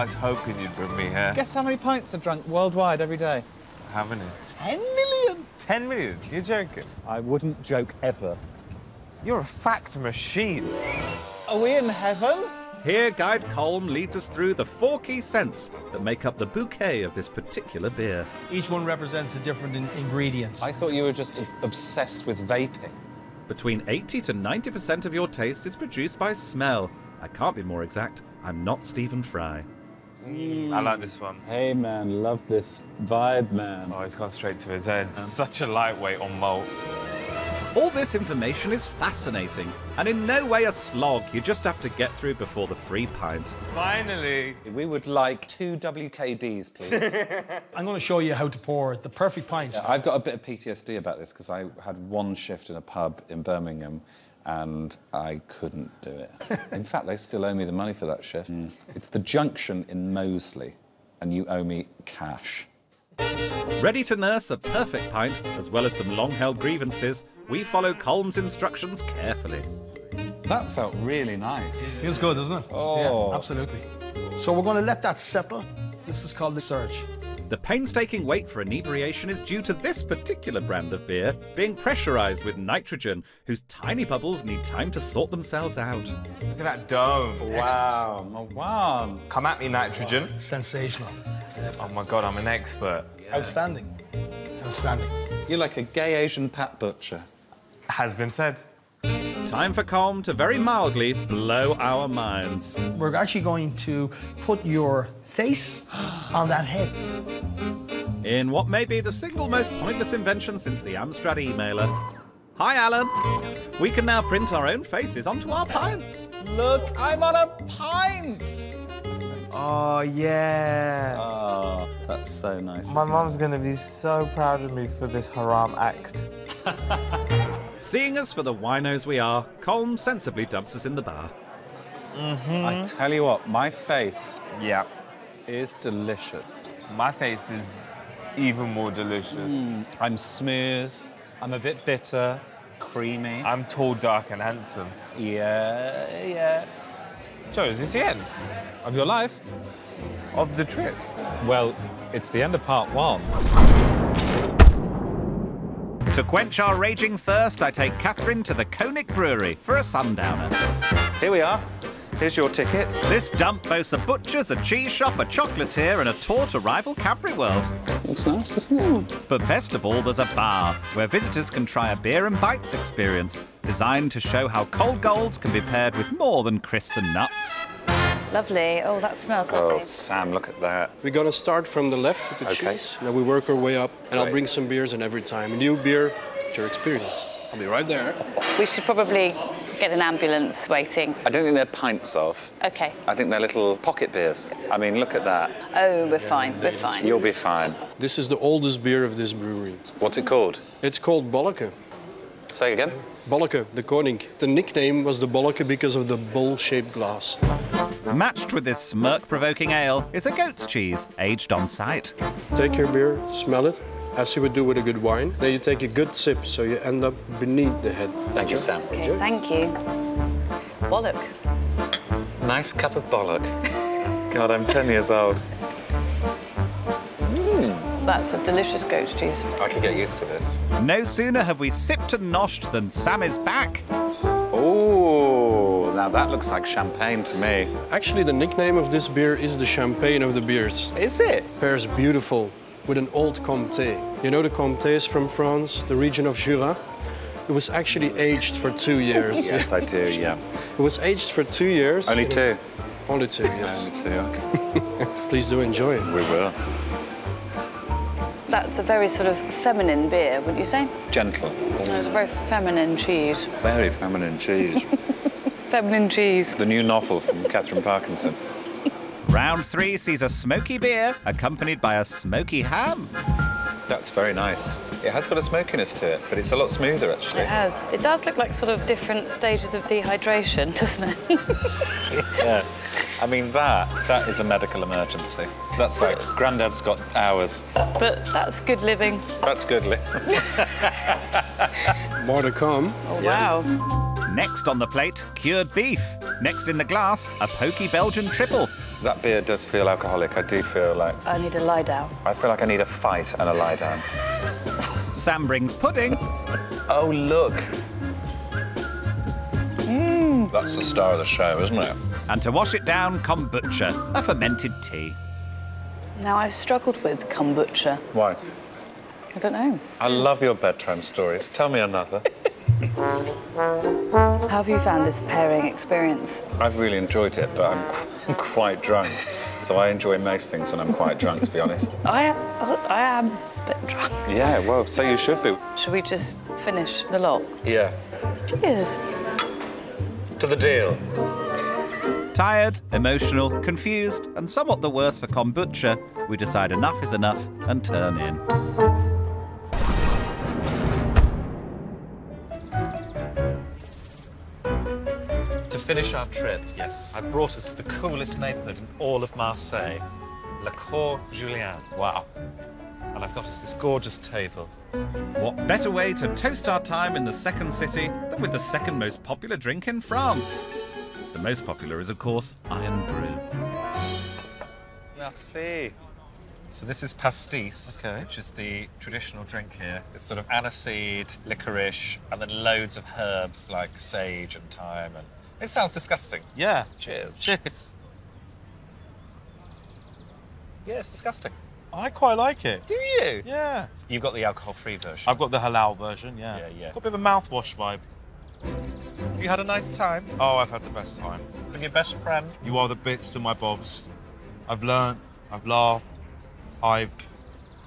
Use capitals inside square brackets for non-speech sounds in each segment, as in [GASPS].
I was hoping you'd bring me here. Guess how many pints are drunk worldwide every day? How many? 10 million! 10 million? You're joking. I wouldn't joke ever. You're a fact machine. Are we in heaven? Here, Guide Colm leads us through the four key scents that make up the bouquet of this particular beer. Each one represents a different in- ingredient. I thought you were just obsessed with vaping. Between 80 to 90% of your taste is produced by smell. I can't be more exact. I'm not Stephen Fry. Mm. I like this one. Hey man, love this vibe, man. Oh, he's gone straight to his head. [LAUGHS] Such a lightweight on malt. All this information is fascinating and in no way a slog you just have to get through before the free pint. Finally. We would like two WKDs, please. [LAUGHS] I'm going to show you how to pour the perfect pint. I've got a bit of PTSD about this because I had one shift in a pub in Birmingham and I couldn't do it. [LAUGHS] in fact, they still owe me the money for that shift. Mm. It's the junction in Moseley, and you owe me cash. Ready to nurse a perfect pint, as well as some long held grievances, we follow Colm's instructions carefully. That felt really nice. Feels good, doesn't it? Oh. Yeah, absolutely. So we're going to let that settle. This is called the surge. The painstaking wait for inebriation is due to this particular brand of beer being pressurized with nitrogen, whose tiny bubbles need time to sort themselves out. Look at that dome. Wow, oh, wow. Come at me, nitrogen. Sensational. Oh my god, I'm an expert. Outstanding. Outstanding. You're like a gay Asian Pat Butcher. Has been said. Time for Colm to very mildly blow our minds. We're actually going to put your face on that head. In what may be the single most pointless invention since the Amstrad emailer. Hi, Alan. We can now print our own faces onto our pints. Look, I'm on a pint! Oh, yeah. Oh, that's so nice. My isn't mum's gonna be so proud of me for this haram act. [LAUGHS] Seeing us for the winos we are, Colm sensibly dumps us in the bar. it? I tell you what, my face Yeah. Is delicious. My face is even more delicious. Mm, I'm smooth, I'm a bit bitter, creamy. I'm tall, dark, and handsome. Yeah, yeah. Joe, is this the end Of your life? of the trip? Well, it's the end of part one. To quench our raging thirst, I take Katherine to the Koninck Brewery for a sundowner. Here we are. Here's your ticket. This dump boasts a butcher's, a cheese shop, a chocolatier, and a tour to rival Cadbury World. Looks nice, doesn't it? But best of all, there's a bar where visitors can try a beer and bites experience, designed to show how cold golds can be paired with more than crisps and nuts. Lovely. Oh, that smells oh, lovely. Oh, Sam, look at that. We're gonna start from the left with the Okay. cheese. Now we work our way up, and I'll bring some beers in every time. New beer, at your experience. I'll be right there. We should probably get an ambulance waiting. I don't think they're pints of. Okay. I think they're little pocket beers. I mean, look at that. Oh, we're fine. We're fine. You'll be fine. This is the oldest beer of this brewery. What's it called? It's called Bolleke. Say again. Bolleke, the Koninck. The nickname was the Bolleke because of the bowl-shaped glass. Matched with this smirk provoking ale is a goat's cheese, aged on site. Take your beer, smell it, as you would do with a good wine. Then you take a good sip, so you end up beneath the head. Thank you, Sam. Okay, thank you. Bollock. Nice cup of bollock. [LAUGHS] God, I'm 10 years old. Hmm. That's a delicious goat's cheese. I could get used to this. No sooner have we sipped and noshed than Sam is back. Oh, now that looks like champagne to me. Actually, the nickname of this beer is the champagne of the beers. Is it? Pairs beautiful with an old Comté. You know the Comtés from France, the region of Jura? It was actually aged for two years. Yes, I do, yeah. It was aged for two years. Only two. Only two, yes. Only two, okay. [LAUGHS] Please do enjoy it. We will. That's a very sort of feminine beer, wouldn't you say? Gentle. It's a very feminine cheese. Very feminine cheese. [LAUGHS] Feminine cheese. the new novel from Katherine Parkinson. Round three sees a smoky beer accompanied by a smoky ham. That's very nice. It has got a smokiness to it, but it's a lot smoother, actually. It has. It does look like sort of different stages of dehydration, [LAUGHS] doesn't it? [LAUGHS] Yeah. I mean, that, that is a medical emergency. That's like, Grandad's got hours. but that's good living. That's good, Lee. [LAUGHS] More to come. Oh, wow. Next on the plate, cured beef. Next in the glass, a pokey Belgian triple. That beer does feel alcoholic. I do feel like I need a lie down. I feel like I need a fight and a lie down. Sam brings pudding. Oh look. Mmm. That's the star of the show, isn't it? And to wash it down, kombucha, a fermented tea. Now, I've struggled with kombucha. Why? I don't know. I love your bedtime stories. Tell me another. How have you found this pairing experience? I've really enjoyed it, but I'm qu- [LAUGHS] quite drunk. So I enjoy most things when I'm quite drunk, to be honest. [LAUGHS] I am, I am a bit drunk. Yeah, well, so you should be. Should we just finish the lot? Yeah. Cheers. To the deal. Tired, emotional, confused, and somewhat the worse for kombucha, we decide enough is enough and turn in. Finish our trip, yes, I brought us to the coolest neighbourhood in all of Marseille, La Cours Julien. Wow. And I've got us this gorgeous table. What better way to toast our time in the second city than with the second most popular drink in France? The most popular is, of course, Irn-Bru. Merci. So this is pastis, Okay. which is the traditional drink here. It's sort of aniseed, licorice, and then loads of herbs like sage and thyme. And it sounds disgusting. Yeah. Cheers. Cheers. Yeah, it's disgusting. I quite like it. Do you? Yeah. You've got the alcohol-free version. I've got the halal version, yeah. Yeah, yeah. Got a bit of a mouthwash vibe. You had a nice time. Oh, I've had the best time. And your best friend. You are the bits to my bobs. I've learnt, I've laughed, I've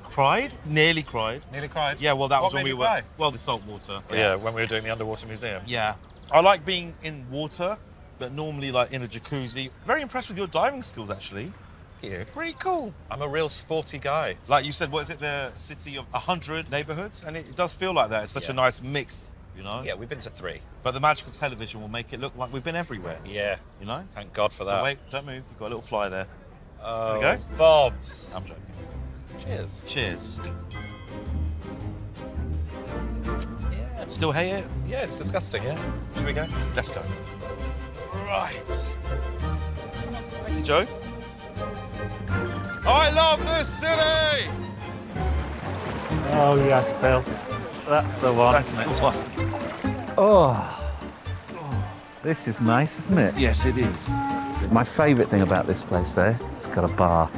cried, nearly cried. Nearly cried. Yeah, well, that What was when made we you were. cry? Well, the salt water. Yeah, when we were doing the underwater museum. Yeah. I like being in water, but normally like in a jacuzzi. Very impressed with your diving skills, actually. You. Pretty cool. I'm a real sporty guy. Like you said, what is it? The city of 100 neighborhoods? And it does feel like that. It's such Yeah. a nice mix, you know? Yeah, we've been to three. But the magic of television will make it look like we've been everywhere, Yeah. you know? Thank God for So that. wait, don't move. You've got a little fly there. Oh, we go. Bobs. I'm joking. Cheers. Cheers. Still hate it? Yeah, it's disgusting. Yeah. Should we go? Let's go. Right. Thank you, Joe. I love this city! Oh, yes, Bill. That's the one. That's the one. Oh, this is nice, isn't it? Yes, it is. My favourite thing about this place, though, it's got a bar.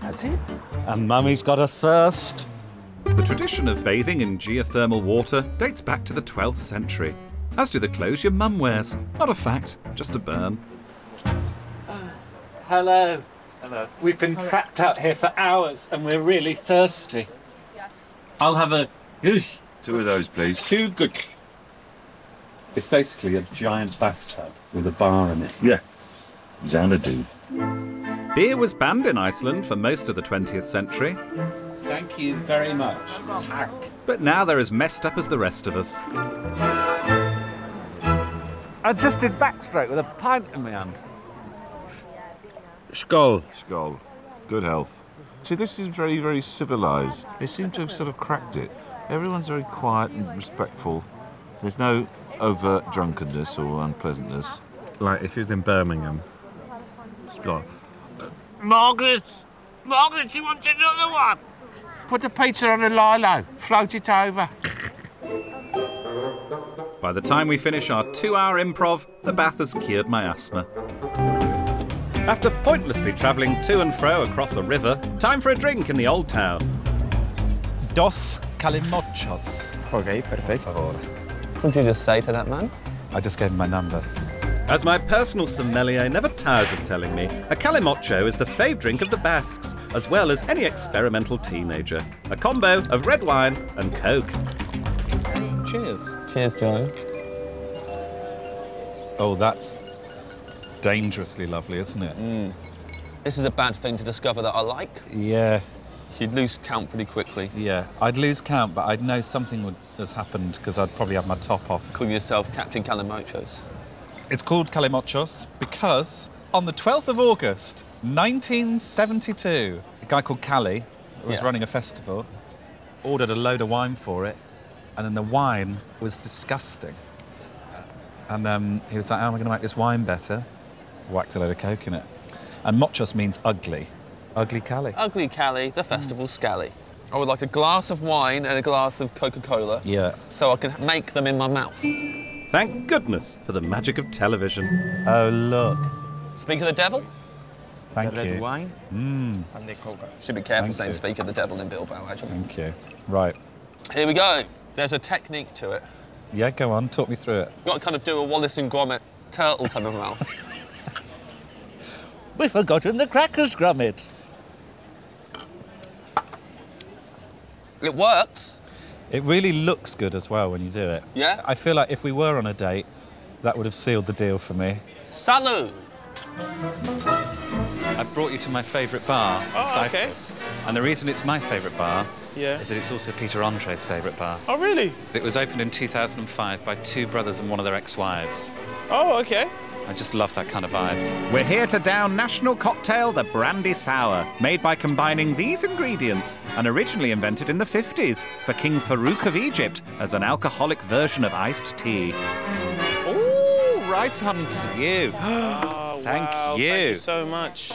Has it? And Mummy's got a thirst. The tradition of bathing in geothermal water dates back to the 12th century, as do the clothes your mum wears. Not a fact, just a burn. Uh, hello. Hello. We've been trapped out here for hours and we're really thirsty. I'll have a Two of those, please. two good. It's basically a giant bathtub with a bar in it. Yeah. It's Xanadu. Beer was banned in Iceland for most of the 20th century, Thank you very much. Tack. but now they're as messed up as the rest of us. I just did backstroke with a pint in my hand. Skull. Skull. Good health. See, this is very, very civilized. They seem to have sort of cracked it. Everyone's very quiet and respectful. There's no overt drunkenness or unpleasantness. Like if he was in Birmingham. Scott. Margaret! Margaret, you want another one? Put the pizza on a lilo. Float it over. By the time we finish our two hour improv, the bath has cured my asthma. After pointlessly travelling to and fro across a river, time for a drink in the old town. Dos calimochos. Okay, perfect. What did you just say to that man? I just gave him my number. As my personal sommelier never tires of telling me, a calimocho is the fave drink of the Basques, as well as any experimental teenager. A combo of red wine and Coke. Cheers. Cheers, Joe. Oh, that's dangerously lovely, isn't it? Mm. This is a bad thing to discover that I like. Yeah, You'd lose count pretty quickly. yeah. I'd lose count, but I'd know something would, has happened because I'd probably have my top off. Call yourself Captain Calimochos. It's called Calimochos because on the 12th of August, 1972, a guy called Cali was Yeah. running a festival, ordered a load of wine for it, and then the wine was disgusting. And um, he was like, How am I going to make this wine better? Whacked a load of coke in it. And mochos means ugly. Ugly Cali. Ugly Cali, the festival scally. I would like a glass of wine and a glass of Coca-Cola. Yeah. So I can make them in my mouth. Thank goodness for the magic of television. Oh, look. Speak of the devil. Thank the red you. wine Mm. and the Coca. Should be careful Thank saying you. speak of the devil in Bilbao, actually. Thank you. Right. Here we go. There's a technique to it. Yeah, go on. Talk me through it. You've got to kind of do a Wallace and Gromit turtle kind of mouth. [LAUGHS] We've forgotten the crackers, Gromit. It works. It really looks good as well when you do it. Yeah? I feel like if we were on a date, that would have sealed the deal for me. Salud. I brought you to my favourite bar Oh, in Cyprus. And the reason it's my favourite bar Yeah. is that it's also Peter Andre's favourite bar. Oh, really? It was opened in 2005 by two brothers and one of their ex-wives. Oh, okay. I just love that kind of vibe. We're here to down national cocktail the Brandy Sour, made by combining these ingredients and originally invented in the 50s for King Farouk of Egypt as an alcoholic version of iced tea. Oh, right on cue. Oh, Thank wow. [GASPS] [GASPS] you. Thank you so much.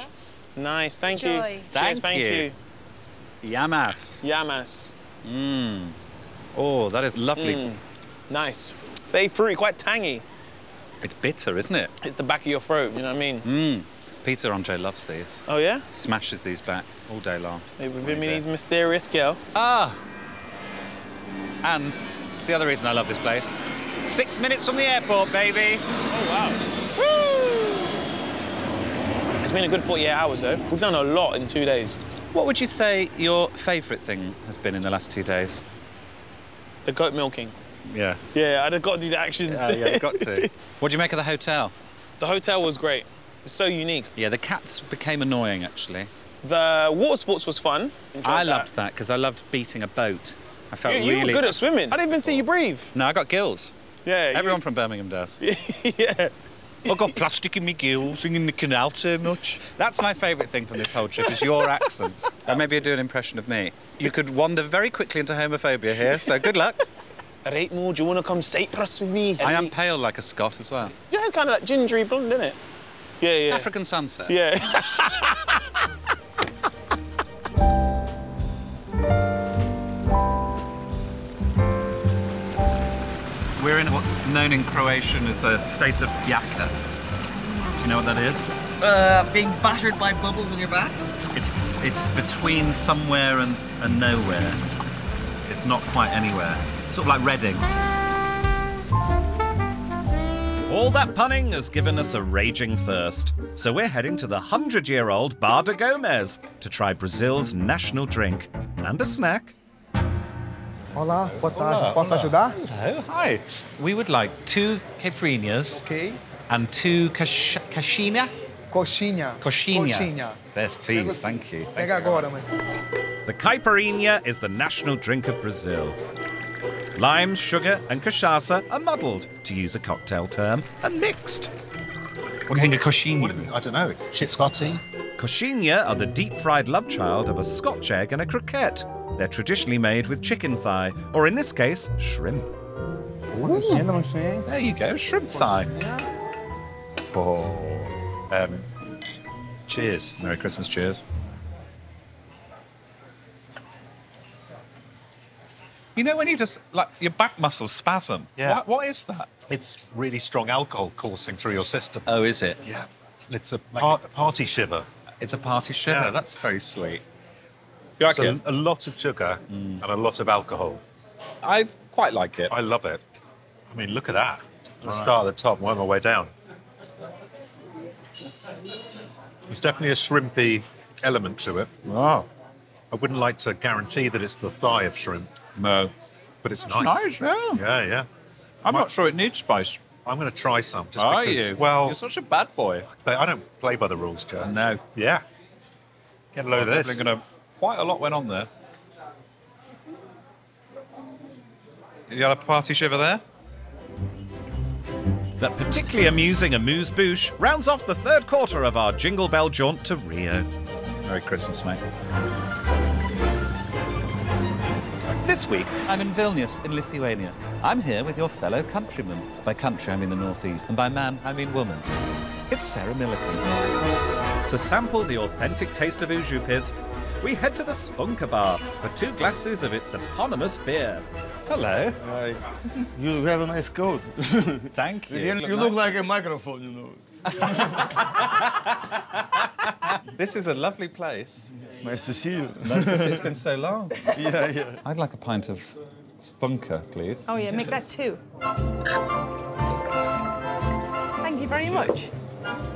Nice. Thank you. Enjoy. Cheers, Thank thank you. you. Yamas. Yamas. Mmm. Oh, that is lovely. Mm. Nice. Very fruity, quite tangy. It's bitter, isn't it? It's the back of your throat, you know what I mean? Mmm. Peter Andre loves these. Oh, yeah? Smashes these back all day long. Hey, with What is Vimini's mysterious girl. Ah! And it's the other reason I love this place. Six minutes from the airport, baby. Oh, wow. It's been a good 48 hours, though. We've done a lot in two days. What would you say your favourite thing has been in the last two days? The goat milking. Yeah. Yeah, I'd have got to do the actions. Yeah, yeah, you've got to. [LAUGHS] what do you make of the hotel? the hotel was great. It's so unique. Yeah, the cats became annoying, actually. The water sports was fun. Enjoyed I that. loved that because I loved beating a boat. I felt You, you really were good at swimming. I didn't even see you breathe. No, I got gills. Yeah. you- Everyone from Birmingham does. [LAUGHS] yeah. I've got plastic in my gills, singing the canal too much. That's my favourite thing from this whole trip is your accents. And maybe you do an impression of me. You could wander very quickly into homophobia here, so good luck. Right, Mo, do you want to come Cyprus with me? I am pale like a Scot as well. Yeah, it's kind of like gingery blonde, isn't it? Yeah, yeah. African sunset. Yeah. [LAUGHS] We're in what's known in Croatian as a state of fjaka. Do you know what that is? Uh, being battered by bubbles in your back? It's it's between somewhere and, and nowhere. It's not quite anywhere. Sort of like Reading. All that punning has given us a raging thirst, so we're heading to the 100 year old Bar de Gomez to try Brazil's national drink and a snack. Olá, boa tarde. Posso ajudar? Hello, hi. We would like two caipirinhas. Okay. And two cash- caixinha. Coxinha. Coxinha. Coxinha. Yes, please. Thank you. Thank Pega you agora, mãe. The caipirinha is the national drink of Brazil. Limes, sugar, and cachaça are muddled, to use a cocktail term, and mixed. What do you think of coxinha? I don't know. Shit Scotty? Coxinha are the deep fried love child of a Scotch egg and a croquette. They're traditionally made with chicken thigh, or in this case, shrimp. There you go, shrimp thigh. Oh. Um, cheers. Merry Christmas, cheers. You know when you just like your back muscles spasm. Yeah. What, what is that? It's really strong alcohol coursing through your system. Oh, is it? Yeah. It's a par- party shiver. It's a party shiver. Yeah. That's very sweet. You like It's a, it? a lot of sugar mm. and a lot of alcohol. I quite like it. I love it. I mean, look at that. I start at the top and work my way down. There's definitely a shrimpy element to it. Wow. I wouldn't like to guarantee that it's the thigh of shrimp. No. But it's It's nice. nice, yeah. Yeah, yeah. I'm not sure it needs spice. I'm going to try some just Are because. you? Well, You're such a bad boy. but I don't play by the rules, Joe. No. Yeah. Get a load of this. Gonna, quite a lot went on there. You got a party shiver there? That particularly amusing amuse-bouche rounds off the third quarter of our Jingle Bell jaunt to Rio. Merry Christmas, mate. This week, I'm in Vilnius, in Lithuania. I'm here with your fellow countrymen. By country, I mean the Northeast, and by man, I mean woman. It's Sarah Millican. To sample the authentic taste of Užupis, we head to the Spunker Bar for two glasses of its eponymous beer. Hello. Hi. You have a nice coat. [LAUGHS] Thank you. You, you look like a microphone, you know. [LAUGHS] This is a lovely place. Nice to see you. Nice to see you. It's been so long. [LAUGHS] yeah, yeah. I'd like a pint of spunker, please. Oh yeah, make that two. Thank you very much.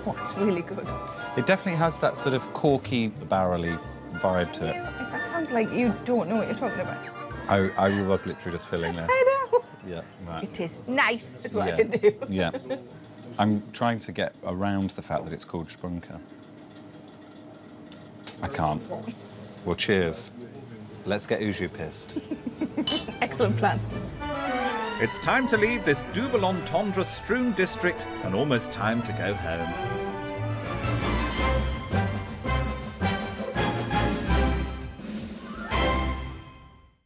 Oh, it's really good. It definitely has that sort of corky, barrely vibe to it. Yes, that sounds like you don't know what you're talking about. I, I was literally just filling there. [LAUGHS] I know. Yeah, right. It is nice, is what yeah. I can do. yeah. [LAUGHS] I'm trying to get around the fact that it's called Sprunker. I can't. Well, cheers. Let's get Uju pissed. [LAUGHS] Excellent plan. It's time to leave this double entendre strewn district and almost time to go home.